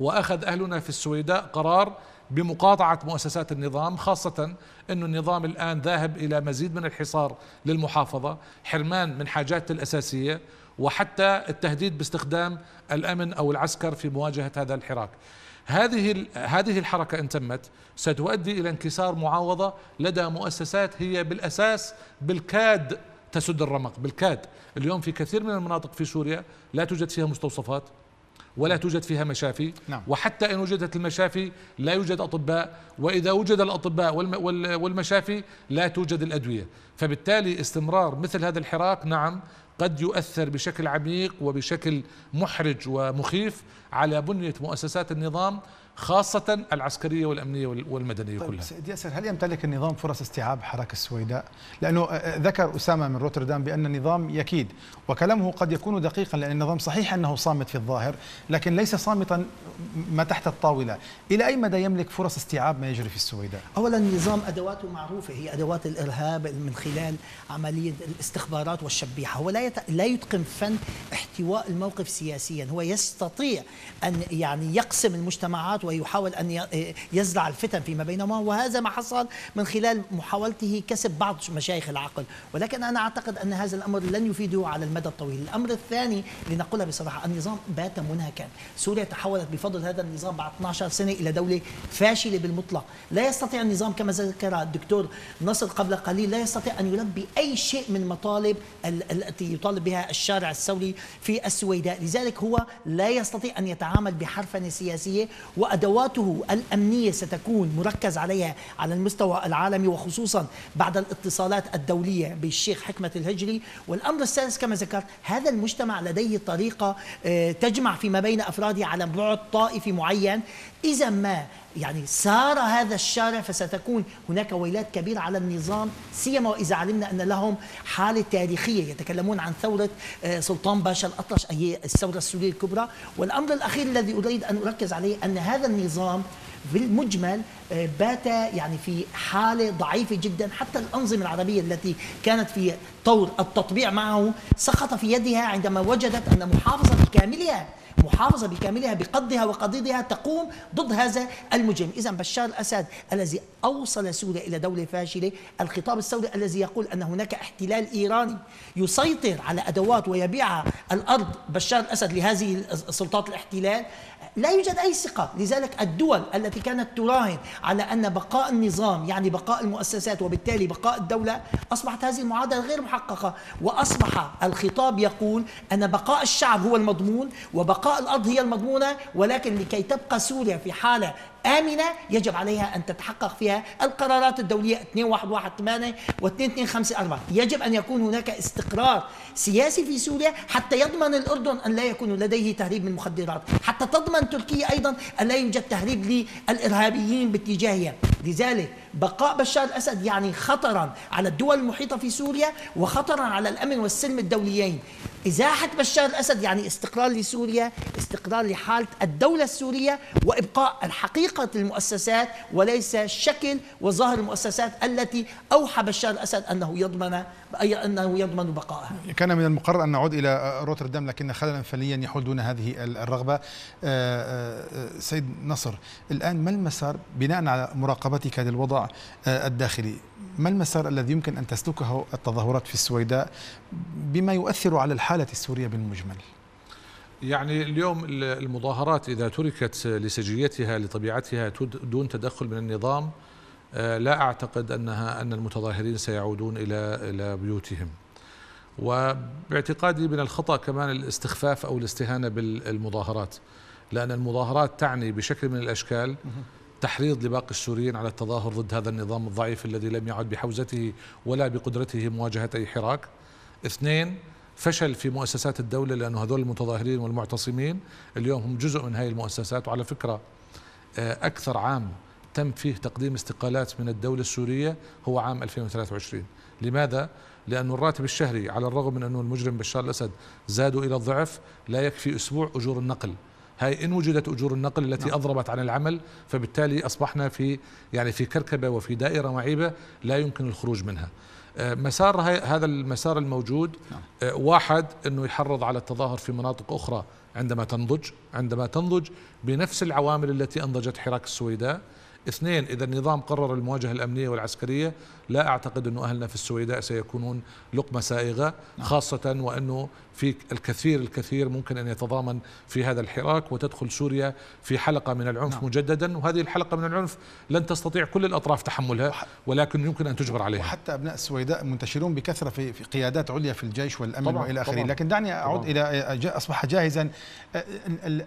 S3: وأخذ أهلنا في السويداء قرار بمقاطعة مؤسسات النظام خاصة أن النظام الآن ذاهب إلى مزيد من الحصار للمحافظة حرمان من حاجات الأساسية وحتى التهديد باستخدام الأمن أو العسكر في مواجهة هذا الحراك. هذه هذه الحركة إن تمت ستؤدي إلى انكسار معاوضة لدى مؤسسات هي بالأساس بالكاد تسد الرمق بالكاد اليوم في كثير من المناطق في سوريا لا توجد فيها مستوصفات ولا توجد فيها مشافي نعم. وحتى إن وجدت المشافي لا يوجد أطباء وإذا وجد الأطباء والمشافي لا توجد الأدوية فبالتالي استمرار مثل هذا الحراك نعم قد يؤثر بشكل عميق وبشكل محرج ومخيف على بنية مؤسسات النظام خاصة العسكرية والأمنية والمدنية طيب كلها
S1: سيد ياسر هل يمتلك النظام فرص استيعاب حراك السويداء؟ لأنه آه، آه، ذكر أسامة من روتردام بأن النظام يكيد وكلامه قد يكون دقيقا لأن النظام صحيح أنه صامت في الظاهر لكن ليس صامتا ما تحت الطاولة إلى أي مدى يملك فرص استيعاب ما يجري في السويداء؟
S4: أولا النظام أدواته معروفة هي أدوات الإرهاب من خلال عملية الاستخبارات والشبيحة هو لا, يت... لا يتقن فن احتواء الموقف سياسيا هو يستطيع أن يعني يقسم المجتمعات ويحاول أن يزرع الفتن فيما بينهما وهذا ما حصل من خلال محاولته كسب بعض مشايخ العقل. ولكن أنا أعتقد أن هذا الأمر لن يفيده على المدى الطويل. الأمر الثاني لنقولها بصراحة النظام بات منهكا. سوريا تحولت بفضل هذا النظام بعد 12 سنة إلى دولة فاشلة بالمطلق. لا يستطيع النظام كما ذكر الدكتور نصر قبل قليل لا يستطيع أن يلبي أي شيء من المطالب التي يطالب بها الشارع الثوري في السويداء. لذلك هو لا يستطيع أن يتعامل بحرفنة سياسية وأدواته الأمنية ستكون مركز عليها على المستوى العالمي وخصوصا بعد الاتصالات الدولية بالشيخ حكمة الهجري. والأمر الثالث كما ذكرت هذا المجتمع لديه طريقة آه، تجمع فيما بين أفراده على بعد طائفي معين. إذا ما يعني سار هذا الشارع فستكون هناك ويلات كبيرة على النظام سيما وإذا علمنا أن لهم حالة تاريخية يتكلمون عن ثورة آه، سلطان باشا الأطرش أي الثورة السورية الكبرى. والأمر الأخير الذي أريد أن أركز عليه أن هذا النظام بالمجمل آه، بات يعني في حالة ضعيفة جدا. حتى الأنظمة العربية التي كانت في طور التطبيع معه سقط في يدها عندما وجدت أن محافظة بكاملها محافظة بكاملها بقضها وقضيضها تقوم ضد هذا المجرم. إذا بشار الأسد الذي أوصل سوريا إلى دولة فاشلة الخطاب السوري الذي يقول أن هناك احتلال إيراني يسيطر على أدوات ويبيعها الأرض بشار الأسد لهذه سلطات الاحتلال لا يوجد أي ثقة. لذلك الدول التي كانت تراهن على أن بقاء النظام يعني بقاء المؤسسات وبالتالي بقاء الدولة أصبحت هذه المعادلة غير محققة. وأصبح الخطاب يقول أن بقاء الشعب هو المضمون وبقاء الأرض هي المضمونة ولكن لكي تبقى سوريا في حالة آمنة يجب عليها أن تتحقق فيها القرارات الدولية 2118 و 2254 يجب أن يكون هناك استقرار سياسي في سوريا حتى يضمن الأردن أن لا يكون لديه تهريب من المخدرات حتى تضمن تركيا أيضا أن لا يوجد تهريب للإرهابيين باتجاهها. لذلك بقاء بشار الأسد يعني خطرا على الدول المحيطة في سوريا وخطرا على الأمن والسلم الدوليين. إزاحة بشار الأسد يعني استقرار لسوريا استقرار لحالة الدولة السورية وإبقاء الحقيقة المؤسسات وليس شكل وظاهر المؤسسات التي أوحى بشار الأسد أنه يضمن أي أنه يضمن بقائها.
S1: كان من المقرر أن نعود إلى روتردام لكن خللا فنيا يحول دون هذه الرغبة. آه، آه، سيد نصر الآن ما المسار بناء على مراقبتك للوضع آه، الداخلي ما المسار الذي يمكن أن تسلكه التظاهرات في السويداء بما يؤثر على الحالة السورية بالمجمل؟
S3: يعني اليوم المظاهرات إذا تركت لسجيتها لطبيعتها دون تدخل من النظام لا أعتقد أنها أن المتظاهرين سيعودون إلى إلى بيوتهم. وباعتقادي من الخطأ كمان الاستخفاف أو الاستهانة بالمظاهرات لأن المظاهرات تعني بشكل من الأشكال تحريض لباقي السوريين على التظاهر ضد هذا النظام الضعيف الذي لم يعد بحوزته ولا بقدرته مواجهة أي حراك. اثنين فشل في مؤسسات الدولة لأنه هذول المتظاهرين والمعتصمين اليوم هم جزء من هذه المؤسسات. وعلى فكرة آه، أكثر عام تم فيه تقديم استقالات من الدولة السورية هو عام 2023 لماذا؟ لأن الراتب الشهري على الرغم من أنه المجرم بشار الأسد زادوا إلى الضعف لا يكفي أسبوع أجور النقل هاي إن وجدت أجور النقل التي نعم. أضربت عن العمل فبالتالي أصبحنا في يعني في كركبة وفي دائرة معيبة لا يمكن الخروج منها آه، مسار هذا المسار الموجود نعم. آه، واحد إنه يحرض على التظاهر في مناطق أخرى عندما تنضج عندما تنضج بنفس العوامل التي أنضجت حراك السويداء اثنين إذا النظام قرر المواجهة الأمنية والعسكرية لا أعتقد أنه أهلنا في السويداء سيكونون لقمة سائغة نعم. خاصة وأنه في الكثير الكثير ممكن أن يتضامن في هذا الحراك وتدخل سوريا في حلقة من العنف نعم. مجددا. وهذه الحلقة من العنف لن تستطيع كل الأطراف تحملها ولكن يمكن أن تجبر عليها.
S1: وحتى أبناء السويداء منتشرون بكثرة في, في قيادات عليا في الجيش والأمن طبعا وإلى آخره. لكن دعني أعود طبعا. إلى أصبح جاهزا.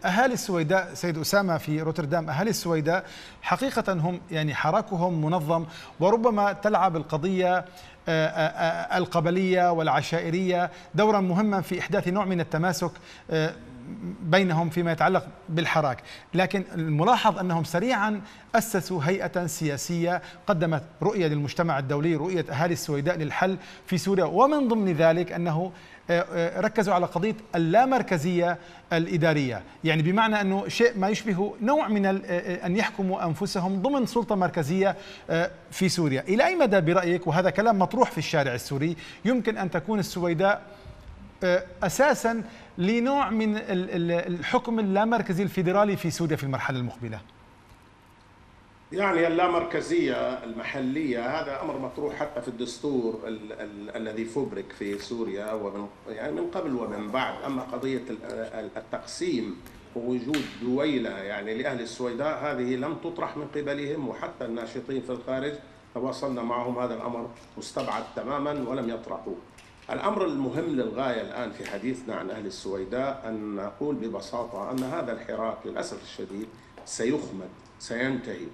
S1: أهالي السويداء سيد أسامة في روتردام أهالي السويداء حقيقة هم يعني حراكهم منظم وربما تلعب القضية القبلية والعشائرية دورا مهما في إحداث نوع من التماسك بينهم فيما يتعلق بالحراك. لكن الملاحظ أنهم سريعا أسسوا هيئة سياسية قدمت رؤية للمجتمع الدولي رؤية أهالي السويداء للحل في سوريا. ومن ضمن ذلك أنه آه، آه، ركزوا على قضية اللامركزية الإدارية. يعني بمعنى أنه شيء ما يشبه نوع من آه، أن يحكموا أنفسهم ضمن سلطة مركزية في سوريا. إلى أي مدى برأيك؟ وهذا كلام مطروح في الشارع السوري. يمكن أن تكون السويداء أساسا لنوع من الحكم اللامركزي الفيدرالي في سوريا في المرحلة المقبلة.
S5: يعني اللامركزية المحلية هذا أمر مطروح حتى في الدستور ال ال الذي فبرك في سوريا ومن يعني من قبل ومن بعد. أما قضية التقسيم ووجود دويلة يعني لأهل السويداء هذه لم تطرح من قبلهم وحتى الناشطين في الخارج تواصلنا معهم. هذا الأمر مستبعد تماما ولم يطرحوه. الأمر المهم للغاية الآن في حديثنا عن أهل السويداء أن نقول ببساطة أن هذا الحراك للأسف الشديد سيخمد سينتهي.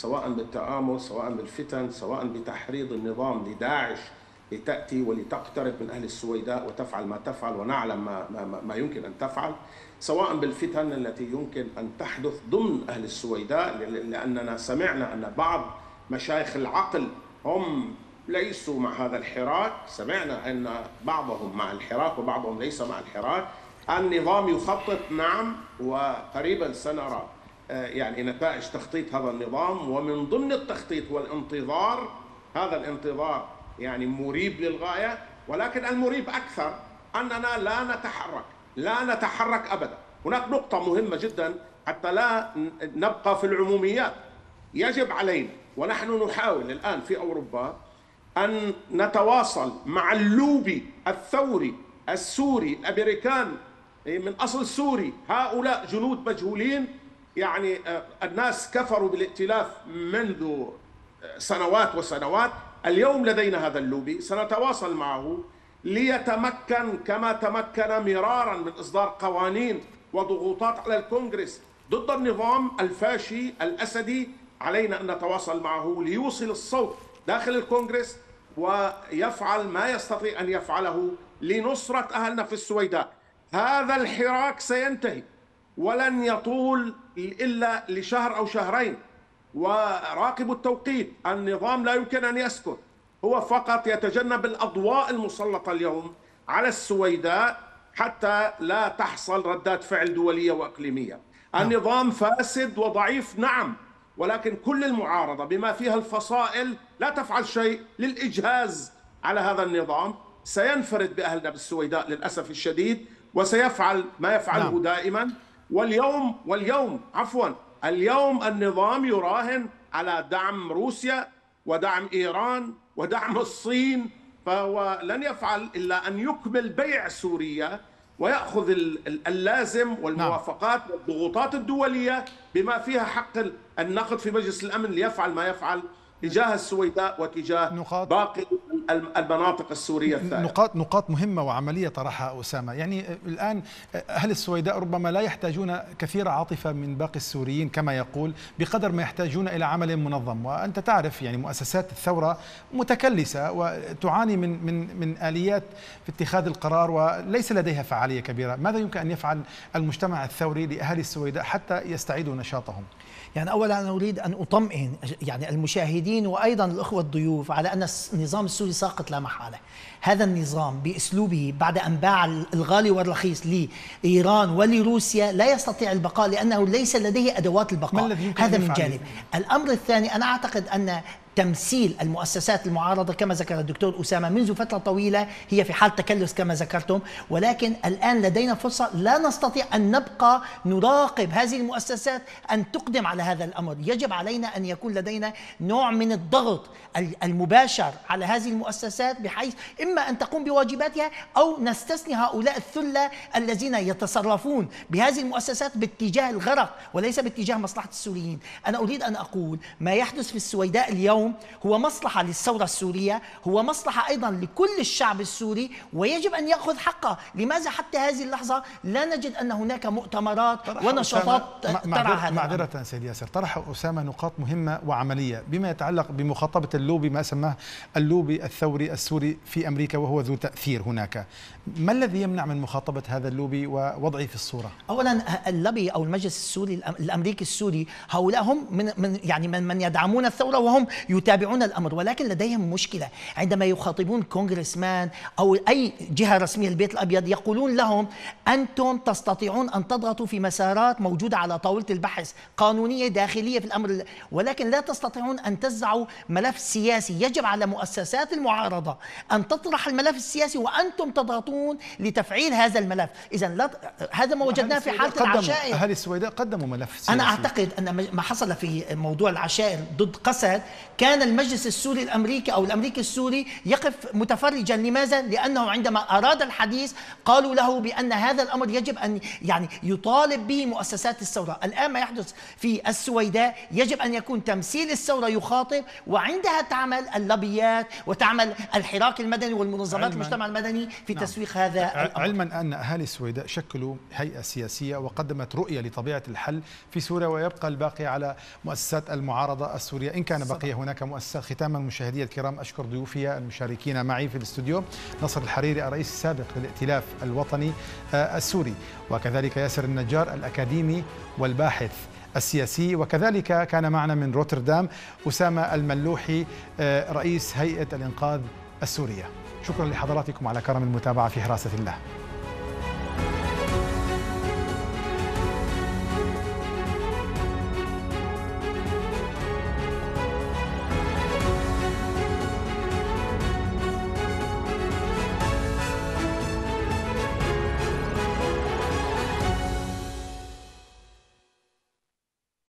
S5: سواء بالتآمر سواء بالفتن سواء بتحريض النظام لداعش لتأتي ولتقترب من أهل السويداء وتفعل ما تفعل ونعلم ما, ما, ما يمكن أن تفعل سواء بالفتن التي يمكن أن تحدث ضمن أهل السويداء لأننا سمعنا أن بعض مشايخ العقل هم ليسوا مع هذا الحراك سمعنا أن بعضهم مع الحراك وبعضهم ليس مع الحراك النظام يخطط نعم وقريبا سنرى يعني نتائج تخطيط هذا النظام ومن ضمن التخطيط والانتظار هذا الانتظار يعني مريب للغاية ولكن المريب أكثر أننا لا نتحرك لا نتحرك أبدا. هناك نقطة مهمة جدا حتى لا نبقى في العموميات. يجب علينا ونحن نحاول الآن في أوروبا أن نتواصل مع اللوبي الثوري السوري الأمريكان من أصل سوري. هؤلاء جنود مجهولين يعني آه، الناس كفروا بالائتلاف منذ سنوات وسنوات. اليوم لدينا هذا اللوبي سنتواصل معه ليتمكن كما تمكن مرارا من إصدار قوانين وضغوطات على الكونغرس ضد النظام الفاشي الأسدي. علينا أن نتواصل معه ليوصل الصوت داخل الكونغرس ويفعل ما يستطيع أن يفعله لنصرة أهلنا في السويداء. هذا الحراك سينتهي. ولن يطول إلا لشهر أو شهرين. وراقبوا التوقيت النظام لا يمكن أن يسكت. هو فقط يتجنب الأضواء المسلطة اليوم على السويداء حتى لا تحصل ردات فعل دولية وإقليمية. نعم. النظام فاسد وضعيف نعم. ولكن كل المعارضة بما فيها الفصائل لا تفعل شيء للإجهاز على هذا النظام. سينفرد بأهلنا بالسويداء للأسف الشديد وسيفعل ما يفعله نعم. دائما. واليوم واليوم عفوا اليوم النظام يراهن على دعم روسيا ودعم إيران ودعم الصين فهو لن يفعل إلا أن يكمل بيع سوريا ويأخذ اللازم والموافقات نعم. والضغوطات الدولية بما فيها حق النقد في مجلس الأمن ليفعل ما يفعل تجاه السويداء وتجاه نقاط باقي المناطق السورية الثانية.
S1: نقاط نقاط مهمة وعملية طرحها أسامة. يعني الآن أهل السويداء ربما لا يحتاجون كثير عاطفة من باقي السوريين كما يقول بقدر ما يحتاجون إلى عمل منظم. وأنت تعرف يعني مؤسسات الثورة متكلسة وتعاني من من من آليات في اتخاذ القرار وليس لديها فعالية كبيرة. ماذا يمكن أن يفعل المجتمع الثوري لاهالي السويداء حتى يستعيدوا نشاطهم؟
S4: يعني اولا أنا أريد أن أطمئن يعني المشاهدين وأيضا الأخوة الضيوف على أن النظام السوري ساقط لا محالة. هذا النظام بأسلوبه بعد أن باع الغالي والرخيص لإيران ولروسيا لا يستطيع البقاء لأنه ليس لديه أدوات البقاء. هذا من جانب. الأمر الثاني أنا أعتقد أن تمثيل المؤسسات المعارضة كما ذكر الدكتور أسامة منذ فترة طويلة هي في حال تكلس كما ذكرتم ولكن الآن لدينا فرصة لا نستطيع أن نبقى نراقب هذه المؤسسات أن تقدم على هذا الأمر. يجب علينا أن يكون لدينا نوع من الضغط المباشر على هذه المؤسسات بحيث إما أن تقوم بواجباتها أو نستثني هؤلاء الثلة الذين يتصرفون بهذه المؤسسات باتجاه الغرق وليس باتجاه مصلحة السوريين. أنا أريد أن أقول ما يحدث في السويداء اليوم اليوم هو مصلحة للثورة السورية هو مصلحة أيضا لكل الشعب السوري ويجب أن يأخذ حقه. لماذا حتى هذه اللحظة لا نجد أن هناك مؤتمرات ونشاطات
S1: ترعى هذا معذرة سيد ياسر طرح أسامة نقاط مهمة وعملية بما يتعلق بمخاطبة اللوبي ما سماه اللوبي الثوري السوري في أمريكا وهو ذو تأثير هناك. ما الذي يمنع من مخاطبة هذا اللوبي ووضعه في الصورة؟
S4: أولا اللوبي أو المجلس السوري الأمريكي السوري هؤلاء هم من, من يعني من, من يدعمون الثورة وهم يتابعون الأمر ولكن لديهم مشكلة. عندما يخاطبون congressman أو أي جهة رسمية البيت الأبيض يقولون لهم أنتم تستطيعون أن تضغطوا في مسارات موجودة على طاولة البحث قانونية داخلية في الأمر. ولكن لا تستطيعون أن تزعوا ملف سياسي. يجب على مؤسسات المعارضة أن تطرح الملف السياسي وأنتم تضغطون لتفعيل هذا الملف. إذا لا هذا ما وجدناه في حالة العشائر.
S1: أهل السويداء قدموا ملف سياسي.
S4: أنا أعتقد أن ما حصل في موضوع العشائر ضد قسد كان المجلس السوري الأمريكي أو الأمريكي السوري يقف متفرجا لماذا؟ لأنه عندما أراد الحديث قالوا له بأن هذا الأمر يجب أن يعني يطالب به مؤسسات الثورة، الآن ما يحدث في السويداء يجب أن يكون تمثيل الثورة يخاطب وعندها تعمل اللبيات وتعمل الحراك المدني والمنظمات المجتمع المدني في نعم. تسويق هذا
S1: الأمر. علما أن أهالي السويداء شكلوا هيئة سياسية وقدمت رؤية لطبيعة الحل في سوريا ويبقى الباقي على مؤسسات المعارضة السورية إن كان بقي هناك مؤسسات ختاما مشاهدي الكرام أشكر ضيوفي المشاركين معي في الاستوديو نصر الحريري الرئيس السابق للائتلاف الوطني آه، السوري وكذلك ياسر النجار الأكاديمي والباحث السياسي وكذلك كان معنا من روتردام أسامة الملوحي آه، رئيس هيئة الإنقاذ السورية. شكرا لحضراتكم على كرم المتابعة في حراسة الله.